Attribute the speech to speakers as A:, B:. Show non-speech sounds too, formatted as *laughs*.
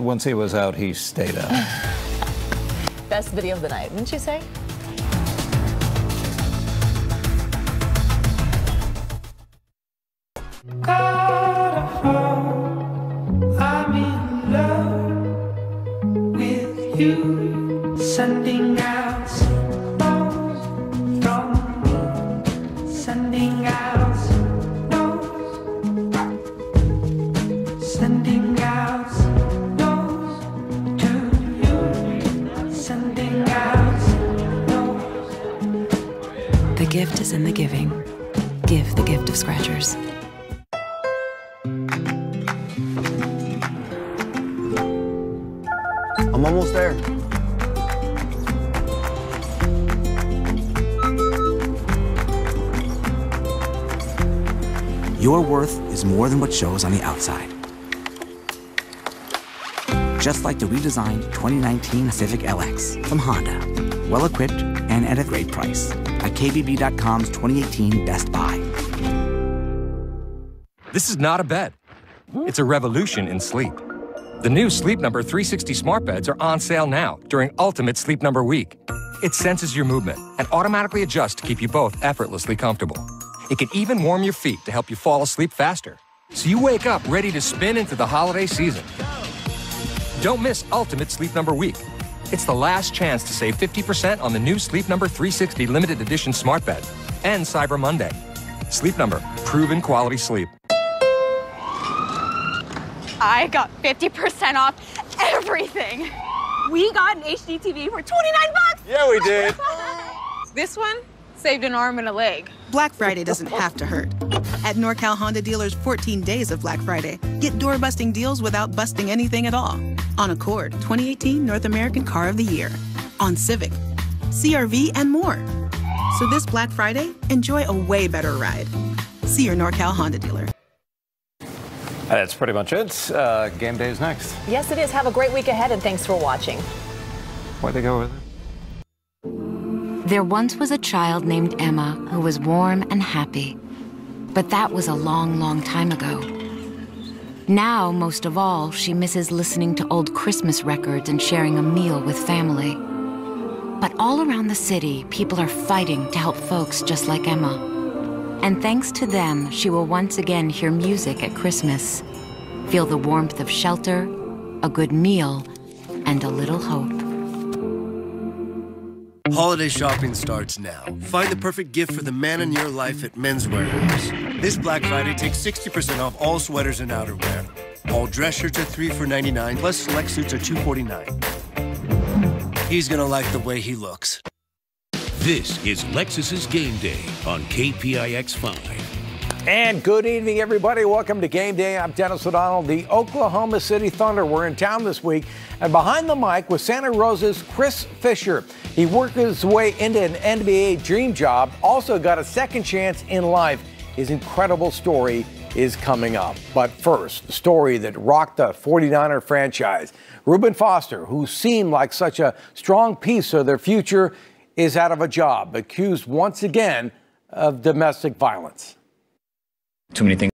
A: Once he was out, he stayed out. *laughs*
B: Best video of the night, wouldn't you say?
C: I'm in love with you, sending out
D: gift is in the giving. Give the gift of scratchers.
E: I'm almost there.
F: Your worth is more than what shows on the outside. Just like the redesigned 2019 Civic LX from Honda. Well equipped and at a great price. At KBB.com's 2018 Best Buy.
G: This is not a bed. It's a revolution in sleep. The new Sleep Number 360 smart beds are on sale now during Ultimate Sleep Number Week. It senses your movement and automatically adjusts to keep you both effortlessly comfortable. It can even warm your feet to help you fall asleep faster. So you wake up ready to spin into the holiday season. Don't miss Ultimate Sleep Number Week. It's the last chance to save 50% on the new Sleep Number 360 limited edition smart bed and Cyber Monday. Sleep Number, proven quality sleep.
H: I got 50% off everything. We got an HD TV for 29 bucks.
E: Yeah, we did. *laughs*
H: This one saved an arm and a leg.
I: Black Friday doesn't have to hurt. At NorCal Honda dealers 14 days of Black Friday, get door busting deals without busting anything at all. On Accord, 2018 North American Car of the Year. On Civic, CRV, and more. So this Black Friday, enjoy a way better ride. See your NorCal Honda dealer.
A: That's pretty much it. Uh, game day is next.
B: Yes, it is. Have a great week ahead, and thanks for watching.
A: Where'd they go with it?
D: There once was a child named Emma who was warm and happy. But that was a long, long time ago. Now, most of all, she misses listening to old Christmas records and sharing a meal with family. But all around the city, people are fighting to help folks just like Emma. And thanks to them, she will once again hear music at Christmas, feel the warmth of shelter, a good meal, and a little hope.
J: Holiday shopping starts now. Find the perfect gift for the man in your life at Men's Wearhouse. This Black Friday, take 60% off all sweaters and outerwear. All dress shirts are 3 for 99 plus select suits are 249 He's gonna like the way he looks.
K: This is Lexus's Game Day on KPIX 5.
L: And good evening, everybody. Welcome to Game Day. I'm Dennis O'Donnell. The Oklahoma City Thunder were in town this week, and behind the mic was Santa Rosa's Chris Fisher. He worked his way into an NBA dream job, also got a second chance in life. His incredible story is coming up. But first, the story that rocked the 49er franchise. Reuben Foster, who seemed like such a strong piece of their future, is out of a job, accused once again of domestic violence.
M: Too many things